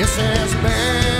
Yes, it has been